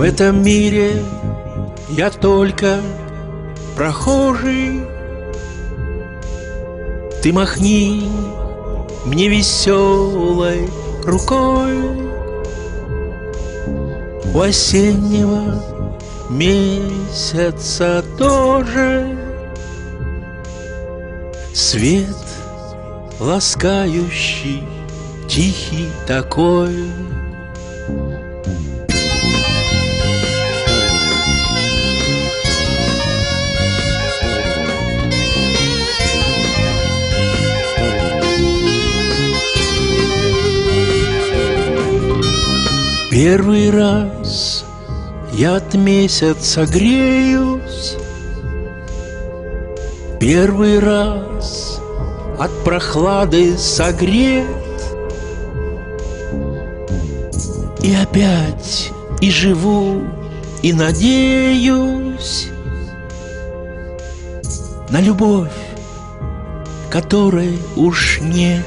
В этом мире я только прохожий. Ты махни мне веселой рукой. У осеннего месяца тоже Свет ласкающий, тихий такой. Первый раз я от месяца греюсь. Первый раз от прохлады согрет И опять и живу, и надеюсь На любовь, которой уж нет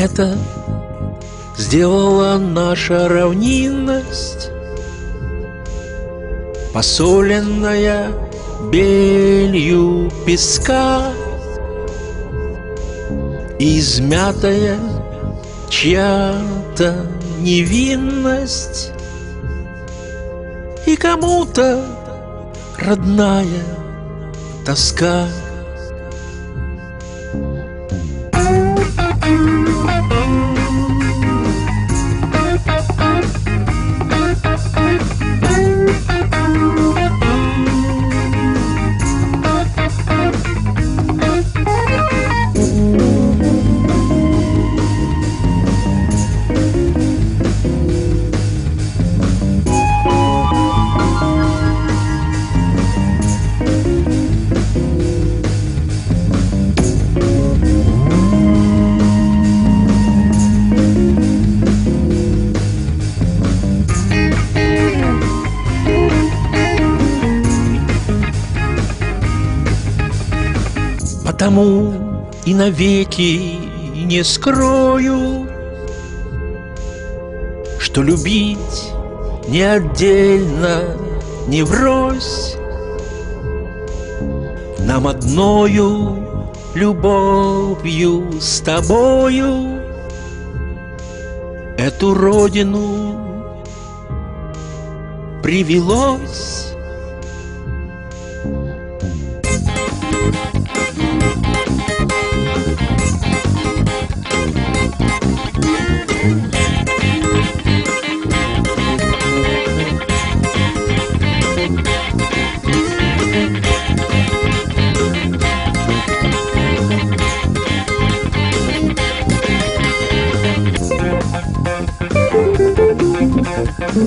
Это сделала наша равнинность, Посоленная белью песка, Измятая чья-то невинность, И кому-то родная тоска. Thank you. Потому и навеки не скрою, Что любить не отдельно, не врозь, Нам одною любовью с тобою Эту родину привелось.